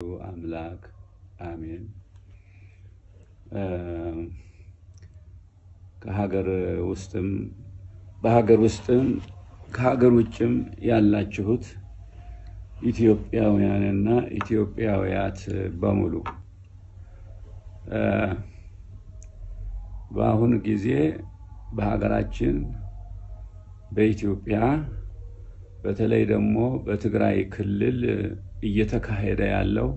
አምላክ አሜን። ከሀገር ውስጥም በሀገር ውስጥም ከሀገር ውጭም ያላችሁት ኢትዮጵያውያንና ኢትዮጵያውያት በሙሉ በአሁኑ ጊዜ በሀገራችን በኢትዮጵያ በተለይ ደግሞ በትግራይ ክልል እየተካሄደ ያለው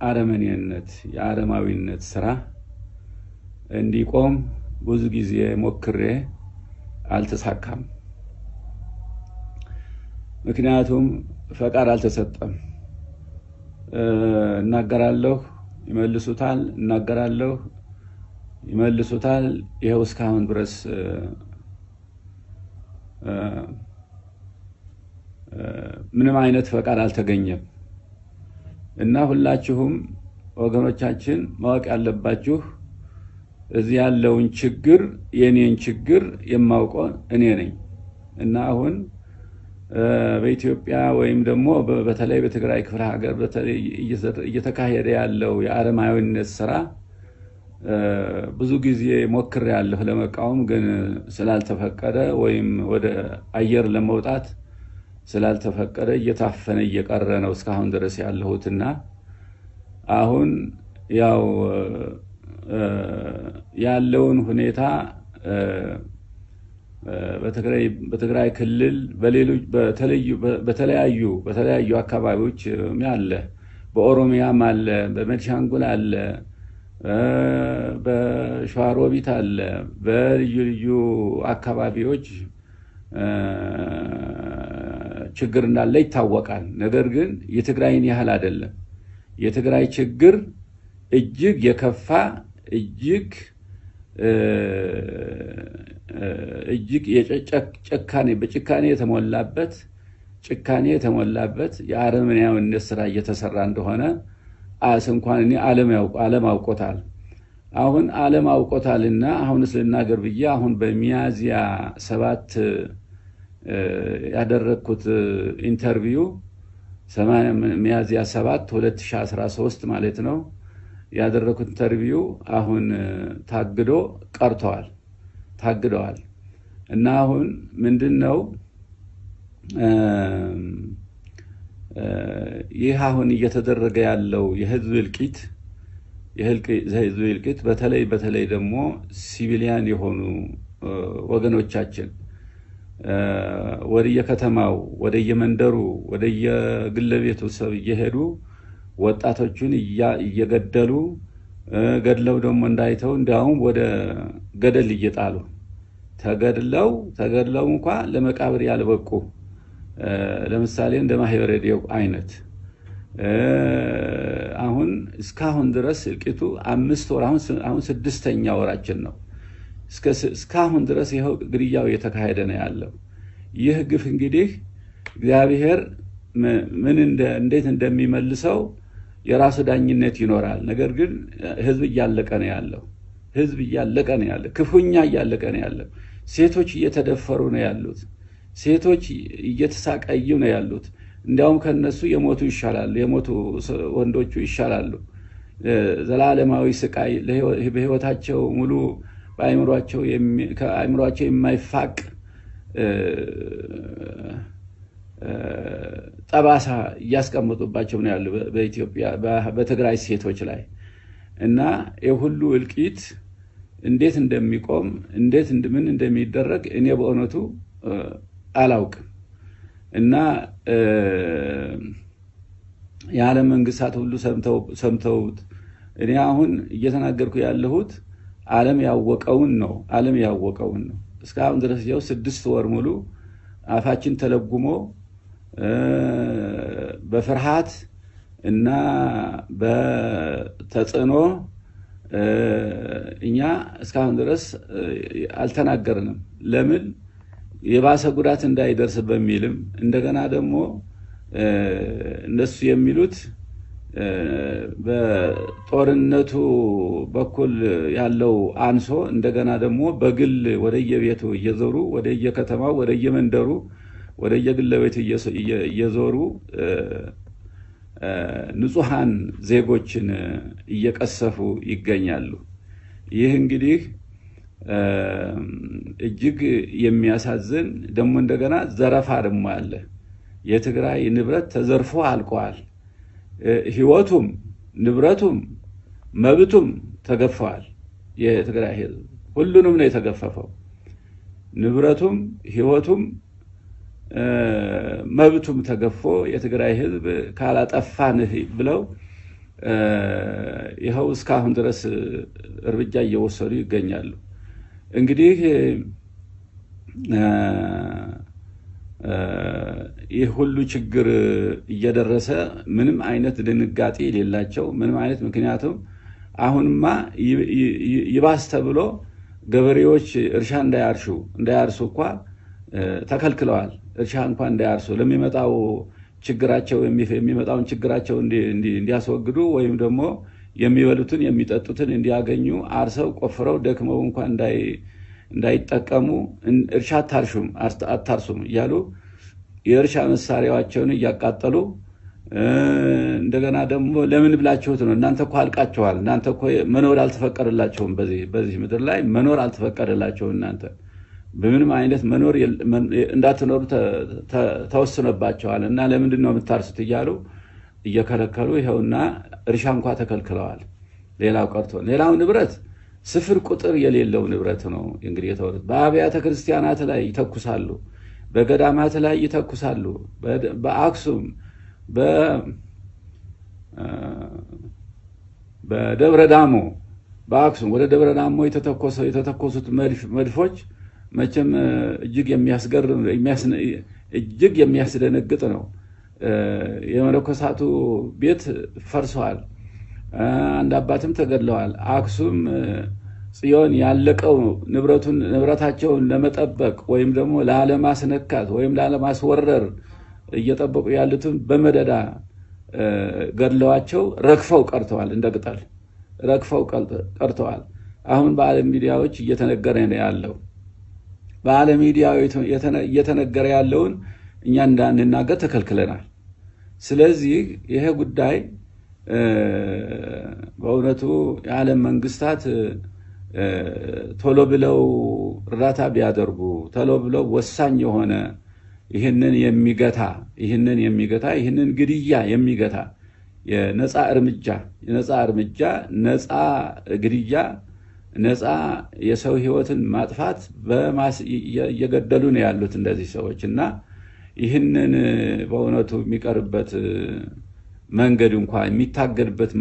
አረመኔነት የአረማዊነት ስራ እንዲቆም ብዙ ጊዜ ሞክሬ አልተሳካም። ምክንያቱም ፈቃድ አልተሰጠም። እናገራለሁ፣ ይመልሱታል፣ እናገራለሁ፣ ይመልሱታል። ይኸው እስካሁን ድረስ ምንም አይነት ፈቃድ አልተገኘም። እና ሁላችሁም ወገኖቻችን ማወቅ ያለባችሁ እዚህ ያለውን ችግር የኔን ችግር የማውቀው እኔ ነኝ። እና አሁን በኢትዮጵያ ወይም ደግሞ በተለይ በትግራይ ክፍለ ሀገር በተለይ እየተካሄደ ያለው የአረማዊነት ስራ ብዙ ጊዜ ሞክሬያለሁ ለመቃወም፣ ግን ስላልተፈቀደ ወይም ወደ አየር ለመውጣት ስላልተፈቀደ እየታፈነ እየቀረ ነው እስካሁን ድረስ ያለሁትና አሁን ያው ያለውን ሁኔታ በትግራይ ክልል በተለያዩ በተለያዩ አካባቢዎች አለ፣ በኦሮሚያም አለ፣ በቤኒሻንጉል አለ፣ በሸዋሮቢት አለ፣ በልዩ ልዩ አካባቢዎች ችግር እንዳለ ይታወቃል። ነገር ግን የትግራይን ያህል አይደለም። የትግራይ ችግር እጅግ የከፋ እጅግ እጅግ ጭካኔ በጭካኔ የተሞላበት ጭካኔ የተሞላበት የአረመኔያዊነት ስራ እየተሰራ እንደሆነ አስ እንኳን እኔ ዓለም አውቆታል። አሁን ዓለም አውቆታልና አሁንስ ልናገር ብዬ አሁን በሚያዝያ ሰባት ያደረግኩት interview ሚያዝያ ሰባት 2013 ማለት ነው ያደረግኩት interview አሁን ታግዶ ቀርቷል ታግደዋል። እና አሁን ምንድን ነው ይህ አሁን እየተደረገ ያለው የህዝብ እልቂት የህዝብ እልቂት በተለይ በተለይ ደግሞ ሲቪሊያን የሆኑ ወገኖቻችን ወደየከተማው ወደየመንደሩ ወደየግለቤቱ ሰብ እየሄዱ ወጣቶቹን እየገደሉ ገድለው ደግሞ እንዳይተው እንዲያውም ወደ ገደል እየጣሉ ተገድለው ተገድለው እንኳ ለመቃብር ያልበቁ ለምሳሌ እንደ ማህበረ ዲዮቅ አይነት አሁን እስካሁን ድረስ እልቂቱ አምስት ወር አሁን ስድስተኛ ወራችን ነው። እስካሁን ድረስ ይኸው ግድያው እየተካሄደ ነው ያለው። ይህ ግፍ እንግዲህ እግዚአብሔር ምን እንዴት እንደሚመልሰው የራሱ ዳኝነት ይኖራል። ነገር ግን ህዝብ እያለቀ ነው ያለው። ህዝብ እያለቀ ነው ያለው። ክፉኛ እያለቀ ነው ያለው። ሴቶች እየተደፈሩ ነው ያሉት። ሴቶች እየተሳቀዩ ነው ያሉት። እንዲያውም ከነሱ የሞቱ ይሻላሉ። የሞቱ ወንዶቹ ይሻላሉ። ዘላለማዊ ስቃይ በህይወታቸው ሙሉ ከአእምሯቸው የማይፋቅ ጠባሳ እያስቀመጡባቸው ነው ያሉ በኢትዮጵያ በትግራይ ሴቶች ላይ እና የሁሉ እልቂት እንዴት እንደሚቆም እንዴት ምን እንደሚደረግ እኔ በእውነቱ አላውቅም። እና የዓለም መንግስታት ሁሉ ሰምተውት እኔ አሁን እየተናገርኩ ያለሁት ዓለም ያወቀውን ነው። ዓለም ያወቀውን ነው። እስካሁን ድረስ ያው ስድስት ወር ሙሉ አፋችን ተለጉሞ በፍርሃት እና በተጽዕኖ እኛ እስካሁን ድረስ አልተናገርንም። ለምን የባሰ ጉዳት እንዳይደርስ በሚልም እንደገና ደግሞ እነሱ የሚሉት በጦርነቱ በኩል ያለው አንሶ እንደገና ደግሞ በግል ወደየቤቱ እየዞሩ ወደየከተማው ወደየመንደሩ ወደየግለ ቤቱ እየዞሩ ንጹሐን ዜጎችን እየቀሰፉ ይገኛሉ። ይህ እንግዲህ እጅግ የሚያሳዝን ደግሞ እንደገና ዘረፋ ደግሞ አለ። የትግራይ ንብረት ተዘርፎ አልቀዋል። ህይወቱም ንብረቱም መብቱም ተገፈዋል። የትግራይ ህዝብ ሁሉንም ነው የተገፈፈው። ንብረቱም ህይወቱም መብቱም ተገፎ የትግራይ ህዝብ ካላጠፋንህ ብለው ይኸው እስካሁን ድረስ እርምጃ እየወሰዱ ይገኛሉ። እንግዲህ ይህ ሁሉ ችግር እየደረሰ ምንም አይነት ድንጋጤ የሌላቸው ምንም አይነት ምክንያቱም አሁንማ ይባስ ተብሎ ገበሬዎች እርሻ እንዳያርሹ እንዳያርሱ እንኳ ተከልክለዋል። እርሻ እንኳ እንዳያርሱ ለሚመጣው ችግራቸው የሚመጣውን ችግራቸው እንዲያስወግዱ ወይም ደግሞ የሚበሉትን የሚጠጡትን እንዲያገኙ አርሰው ቆፍረው ደክመው እንኳ እንዳይጠቀሙ እርሻ አታርሱም እያሉ የእርሻ መሳሪያቸውን እያቃጠሉ እንደገና ደግሞ ለምን ብላችሁት ነው? እናንተ እኮ አልቃችኋል። እናንተ እኮ መኖር አልተፈቀደላቸውም። በዚህ ምድር ላይ መኖር አልተፈቀደላቸውም። እናንተ በምንም አይነት መኖር እንዳትኖሩ ተወስኖባቸዋል እና ለምንድን ነው የምታርሱት እያሉ እየከለከሉ ይኸውና እርሻ እንኳ ተከልክለዋል። ሌላው ቀርቶ ሌላው ንብረት ስፍር ቁጥር የሌለው ንብረት ነው እንግዲህ የተወሩት። በአብያተ ክርስቲያናት ላይ ይተኩሳሉ፣ በገዳማት ላይ ይተኩሳሉ። በአክሱም በደብረ ዳሞ በአክሱም ወደ ደብረ ዳሞ የተተኮሱት መድፎች መቼም እጅግ የሚያስገርም እጅግ የሚያስደነግጥ ነው። የመነኮሳቱ ቤት ፈርሰዋል። አንድ አባትም ተገድለዋል። አክሱም ጽዮን ያለቀው ንብረቱን ንብረታቸውን ለመጠበቅ ወይም ደግሞ ላለማስነካት ወይም ላለማስወረር እየጠበቁ ያሉትን በመደዳ ገድለዋቸው ረግፈው ቀርተዋል። እንደ ቅጠል ረግፈው ቀርተዋል። አሁን በዓለም ሚዲያዎች እየተነገረ ያለው። በዓለም ሚዲያ እየተነገረ ያለውን እኛ እንዳንናገር ተከልክለናል። ስለዚህ ይሄ ጉዳይ በእውነቱ የዓለም መንግስታት ቶሎ ብለው እርዳታ ቢያደርጉ ቶሎ ብለው ወሳኝ የሆነ ይህንን የሚገታ ይህንን የሚገታ ይህንን ግድያ የሚገታ የነፃ እርምጃ የነፃ እርምጃ ነፃ ግድያ ነፃ የሰው ህይወትን ማጥፋት እየገደሉ ነው ያሉት እንደዚህ ሰዎች እና ይህንን በእውነቱ የሚቀርበት መንገድ እንኳ የሚታገድበት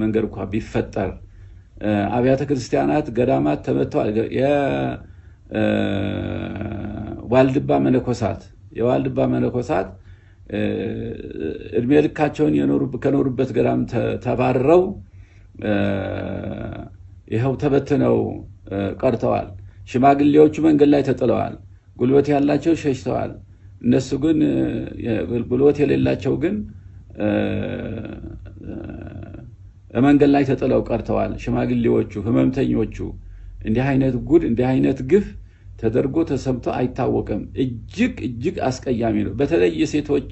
መንገድ እንኳ ቢፈጠር አብያተ ክርስቲያናት፣ ገዳማት ተመተዋል። የዋልድባ መነኮሳት የዋልድባ መነኮሳት እድሜ ልካቸውን ከኖሩበት ገዳም ተባረው ይኸው ተበትነው ቀርተዋል። ሽማግሌዎቹ መንገድ ላይ ተጥለዋል። ጉልበት ያላቸው ሸሽተዋል። እነሱ ግን ጉልበት የሌላቸው ግን መንገድ ላይ ተጥለው ቀርተዋል። ሽማግሌዎቹ፣ ህመምተኞቹ እንዲህ አይነት ጉድ እንዲህ አይነት ግፍ ተደርጎ ተሰምቶ አይታወቅም። እጅግ እጅግ አስቀያሚ ነው። በተለይ የሴቶች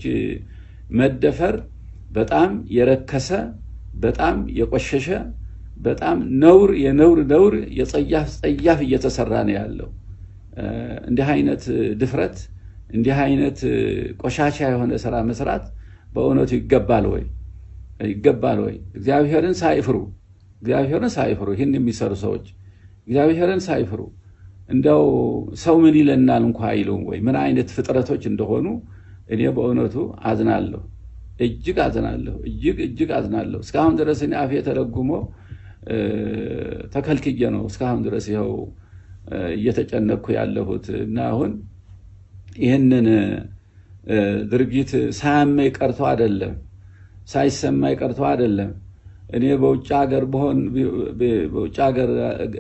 መደፈር በጣም የረከሰ በጣም የቆሸሸ በጣም ነውር የነውር ነውር የጸያፍ ጸያፍ እየተሰራ ነው ያለው። እንዲህ አይነት ድፍረት እንዲህ አይነት ቆሻሻ የሆነ ስራ መስራት በእውነቱ ይገባል ወይ? ይገባል ወይ? እግዚአብሔርን ሳይፍሩ እግዚአብሔርን ሳይፍሩ ይህን የሚሰሩ ሰዎች እግዚአብሔርን ሳይፍሩ እንደው ሰው ምን ይለናል እንኳ አይሉም ወይ? ምን አይነት ፍጥረቶች እንደሆኑ እኔ በእውነቱ አዝናለሁ፣ እጅግ አዝናለሁ፣ እጅግ እጅግ አዝናለሁ። እስካሁን ድረስ እኔ አፌ ተረጉሞ ተከልክዬ ነው እስካሁን ድረስ ይኸው እየተጨነቅኩ ያለሁት እና አሁን ይህንን ድርጊት ሳያመኝ ቀርቶ አይደለም፣ ሳይሰማኝ ቀርቶ አይደለም። እኔ በውጭ ሀገር በሆን በውጭ ሀገር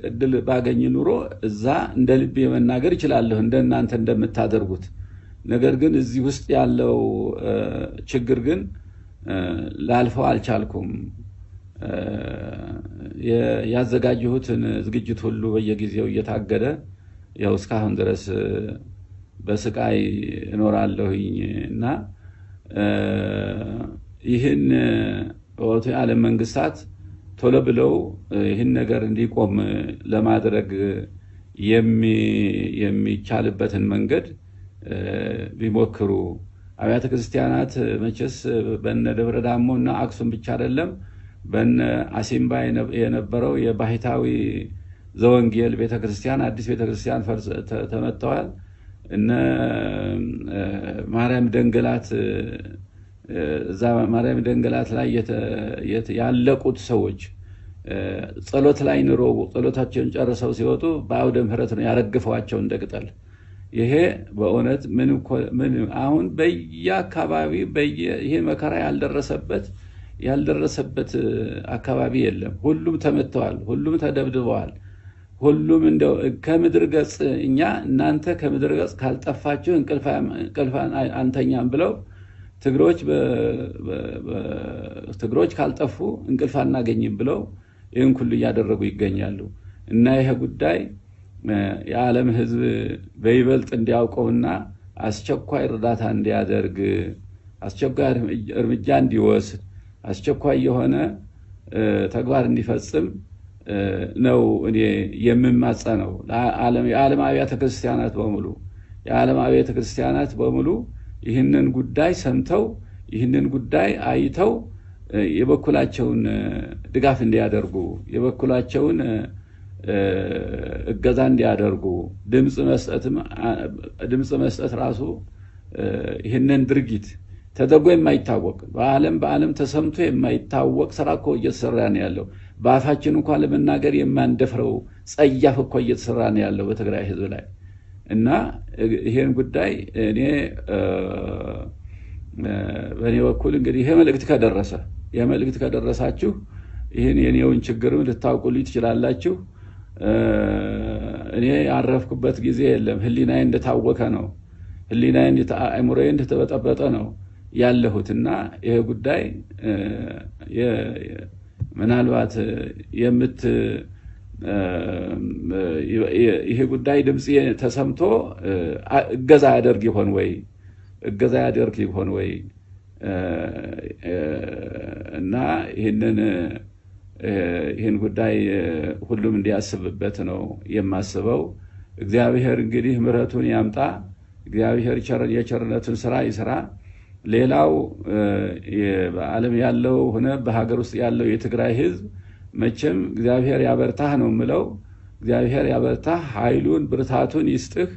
እድል ባገኝ ኑሮ እዛ እንደ ልቤ መናገር ይችላለሁ እንደ እናንተ እንደምታደርጉት። ነገር ግን እዚህ ውስጥ ያለው ችግር ግን ላልፈው አልቻልኩም። ያዘጋጀሁትን ዝግጅት ሁሉ በየጊዜው እየታገደ ያው እስካሁን ድረስ በስቃይ እኖራለሁኝ እና ይህን በወቅቱ የዓለም መንግስታት ቶሎ ብለው ይህን ነገር እንዲቆም ለማድረግ የሚቻልበትን መንገድ ቢሞክሩ አብያተ ክርስቲያናት መቼስ በነ ደብረ ዳሞ እና አክሱም ብቻ አይደለም፣ በነ አሲምባ የነበረው የባህታዊ ዘወንጌል ቤተክርስቲያን አዲስ ቤተክርስቲያን ተመተዋል። እነ ማርያም ደንገላት እዛ ማርያም ደንገላት ላይ ያለቁት ሰዎች ጸሎት ላይ ኑሮ ጸሎታቸውን ጨርሰው ሲወጡ በአውደ ምሕረት ነው ያረግፈዋቸው እንደ ቅጠል። ይሄ በእውነት ምን አሁን በየአካባቢ ይሄ መከራ ያልደረሰበት ያልደረሰበት አካባቢ የለም። ሁሉም ተመትተዋል። ሁሉም ተደብድበዋል። ሁሉም እንደው ከምድር ገጽ እኛ እናንተ ከምድር ገጽ ካልጠፋችሁ እንቅልፍ አንተኛም ብለው ትግሮች ካልጠፉ እንቅልፍ አናገኝም ብለው ይህን ሁሉ እያደረጉ ይገኛሉ። እና ይሄ ጉዳይ የዓለም ሕዝብ በይበልጥ እንዲያውቀውና አስቸኳይ እርዳታ እንዲያደርግ አስቸኳይ እርምጃ እንዲወስድ አስቸኳይ የሆነ ተግባር እንዲፈጽም ነው እኔ የምማጸነው። የዓለም አብያተ ክርስቲያናት በሙሉ የዓለም አብያተ ክርስቲያናት በሙሉ ይህንን ጉዳይ ሰምተው ይህንን ጉዳይ አይተው የበኩላቸውን ድጋፍ እንዲያደርጉ የበኩላቸውን እገዛ እንዲያደርጉ ድምፅ መስጠት ራሱ ይህንን ድርጊት ተደርጎ የማይታወቅ በዓለም በዓለም ተሰምቶ የማይታወቅ ስራ እኮ እየተሰራ ነው ያለው። በአፋችን እንኳን ለመናገር የማንደፍረው ጸያፍ እኮ እየተሰራ ነው ያለው በትግራይ ህዝብ ላይ እና ይሄን ጉዳይ እኔ በእኔ በኩል እንግዲህ ይሄ መልእክት ከደረሰ ይሄ መልእክት ከደረሳችሁ ይህን የኔውን ችግርም ልታውቁልኝ ትችላላችሁ። እኔ ያረፍኩበት ጊዜ የለም። ህሊናዬ እንደታወከ ነው። ህሊናዬ አእምሮዬ እንደተበጠበጠ ነው ያለሁት እና ይሄ ጉዳይ ምናልባት የምት ይሄ ጉዳይ ድምፅ ተሰምቶ እገዛ ያደርግ ይሆን ወይ እገዛ ያደርግ ይሆን ወይ እና ይህንን ይህን ጉዳይ ሁሉም እንዲያስብበት ነው የማስበው። እግዚአብሔር እንግዲህ ምሕረቱን ያምጣ። እግዚአብሔር የቸርነቱን ስራ ይስራ። ሌላው በዓለም ያለው ሆነ በሀገር ውስጥ ያለው የትግራይ ህዝብ መቼም እግዚአብሔር ያበርታህ ነው የምለው። እግዚአብሔር ያበርታህ፣ ኃይሉን ብርታቱን ይስጥህ።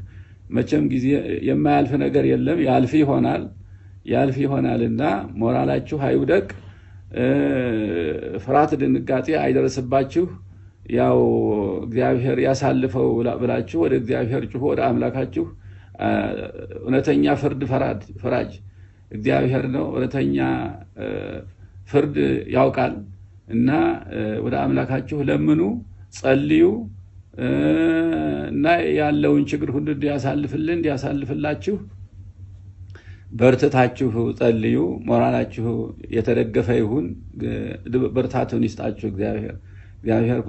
መቼም ጊዜ የማያልፍ ነገር የለም፣ ያልፍ ይሆናል ያልፍ ይሆናልና ሞራላችሁ አይውደቅ፣ ፍርሃት፣ ድንጋጤ አይደርስባችሁ። ያው እግዚአብሔር ያሳልፈው ብላችሁ ወደ እግዚአብሔር ጩሁ፣ ወደ አምላካችሁ። እውነተኛ ፍርድ ፈራጅ እግዚአብሔር ነው። እውነተኛ ፍርድ ያውቃል እና ወደ አምላካችሁ ለምኑ፣ ጸልዩ እና ያለውን ችግር ሁሉ እንዲያሳልፍልን እንዲያሳልፍላችሁ በርትታችሁ ጸልዩ። ሞራላችሁ የተደገፈ ይሁን። ብርታቱን ይስጣችሁ እግዚአብሔር። እግዚአብሔር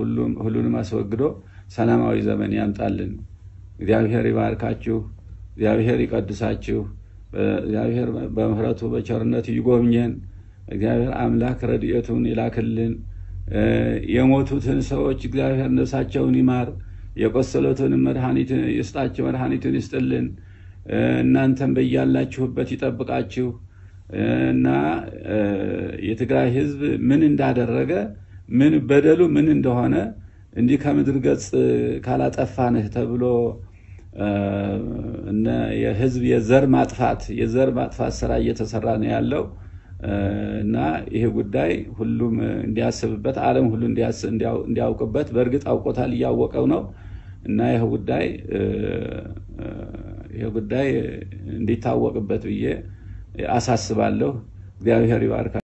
ሁሉንም አስወግዶ ሰላማዊ ዘመን ያምጣልን። እግዚአብሔር ይባርካችሁ። እግዚአብሔር ይቀድሳችሁ። እግዚአብሔር በምሕረቱ በቸርነቱ ይጎብኘን። እግዚአብሔር አምላክ ረድኤቱን ይላክልን። የሞቱትን ሰዎች እግዚአብሔር ነፍሳቸውን ይማር። የቆሰሉትንም መድኃኒት ይስጣቸው፣ መድኃኒቱን ይስጥልን። እናንተም በያላችሁበት ይጠብቃችሁ እና የትግራይ ሕዝብ ምን እንዳደረገ ምን በደሉ ምን እንደሆነ እንዲህ ከምድር ገጽ ካላጠፋንህ ተብሎ የህዝብ የዘር ማጥፋት የዘር ማጥፋት ስራ እየተሰራ ነው ያለው እና ይሄ ጉዳይ ሁሉም እንዲያስብበት ዓለም ሁሉ እንዲያውቅበት በእርግጥ አውቆታል፣ እያወቀው ነው እና ይህ ጉዳይ ይህ ጉዳይ እንዲታወቅበት ብዬ አሳስባለሁ። እግዚአብሔር ይባርካል።